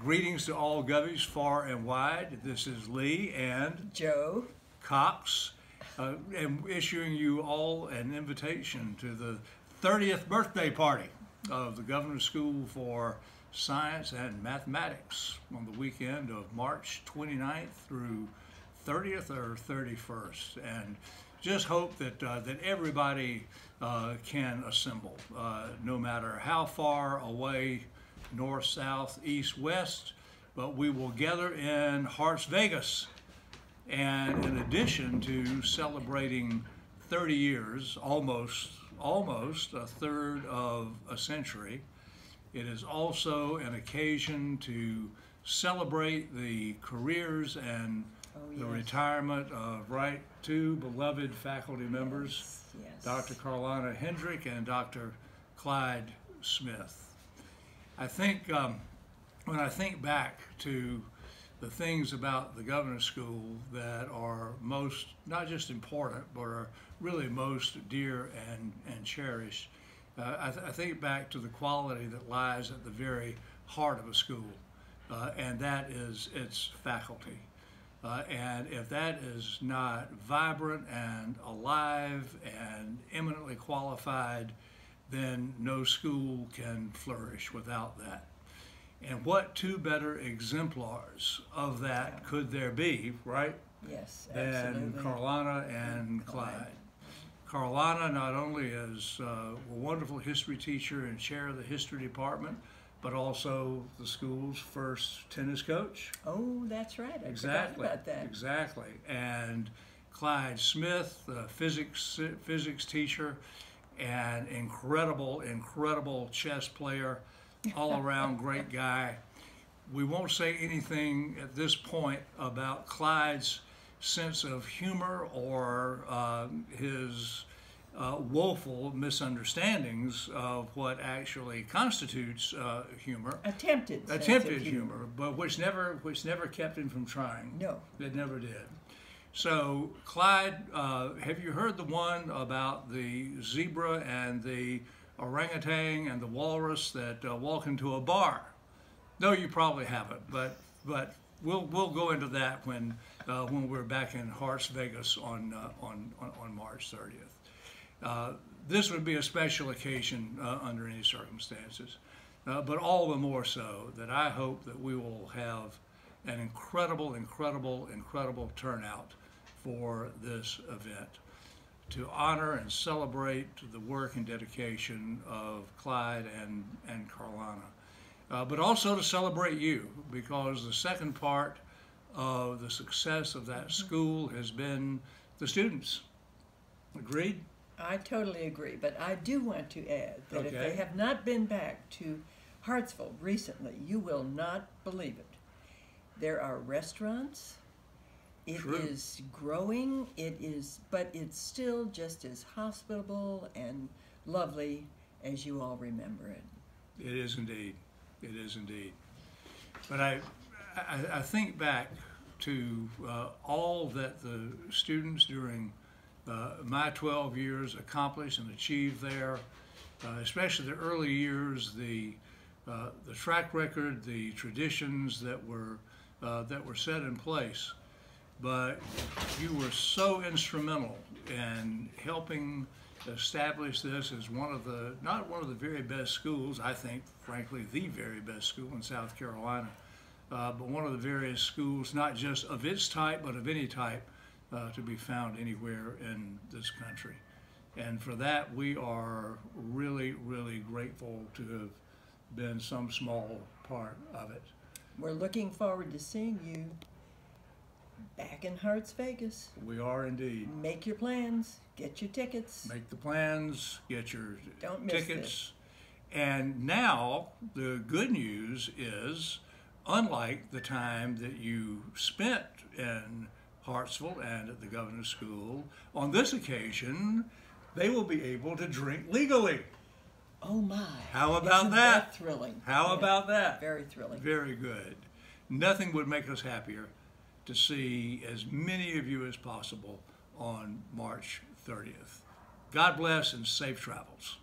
Greetings to all Govies far and wide. This is Lee and Joe. Cox, uh, and issuing you all an invitation to the 30th birthday party of the Governor's School for Science and Mathematics on the weekend of March 29th through 30th or 31st. And just hope that, uh, that everybody uh, can assemble, uh, no matter how far away, north, south, east, west, but we will gather in Harts Vegas. And in addition to celebrating 30 years, almost, almost a third of a century, it is also an occasion to celebrate the careers and Oh, the retirement of right two beloved faculty members, Yes. Dr. Carolina Hendrick and Dr. Clyde Smith. I think um, when I think back to the things about the governor's school that are most not just important but are really most dear and, and cherished, uh, I, th- I think back to the quality that lies at the very heart of a school, uh, and that is its faculty. Uh, and if that is not vibrant and alive and eminently qualified, then no school can flourish without that. And what two better exemplars of that could there be, right, Yes, than absolutely. Carolina and Clyde? Carolina not only is uh, a wonderful history teacher and chair of the history department, but also the school's first tennis coach. Oh, that's right. I Exactly. about that. Exactly. And Clyde Smith, the physics physics teacher, and incredible, incredible chess player, all around great guy. We won't say anything at this point about Clyde's sense of humor or um, his uh, woeful misunderstandings of what actually constitutes uh, humor Attempted. attempted humor, but which never which never kept him from trying. No. it never did. So, Clyde, uh, have you heard the one about the zebra and the orangutan and the walrus that uh, walk into a bar? No, you probably haven't, but but we'll we'll go into that when uh, when we're back in Harts Vegas on uh, on, on on March 30th. Uh, this would be a special occasion uh, under any circumstances, but all the more so that I hope that we will have an incredible, incredible, incredible turnout for this event to honor and celebrate the work and dedication of Clyde and, and Carolina, uh, but also to celebrate you because the second part of the success of that school has been the students. Agreed? I totally agree, but I do want to add that if they have not been back to Hartsville recently, you will not believe it. There are restaurants. It is True. growing. It is, but it's still just as hospitable and lovely as you all remember it. It is indeed. It is indeed. But I, I, I think back to uh, all that the students during uh, my 12 years accomplished and achieved there, uh, especially the early years, the uh, the track record, the traditions that were uh, that were set in place. But you were so instrumental in helping establish this as one of the not one of the very best schools. I think, frankly, the very best school in South Carolina, uh, but one of the various schools, not just of its type, but of any type, uh, to be found anywhere in this country. And for that, we are really, really grateful to have been some small part of it. We're looking forward to seeing you back in Harts Vegas. We are indeed. Make your plans. Get your tickets. Make the plans, get your Don't miss tickets. And now the good news is, unlike the time that you spent in Hartsville and at the governor's school, on this occasion, they will be able to drink legally. Oh my! How about Isn't that? thrilling. How Yeah, about that? Very thrilling. Very good. Nothing would make us happier to see as many of you as possible on March 30th. God bless and safe travels.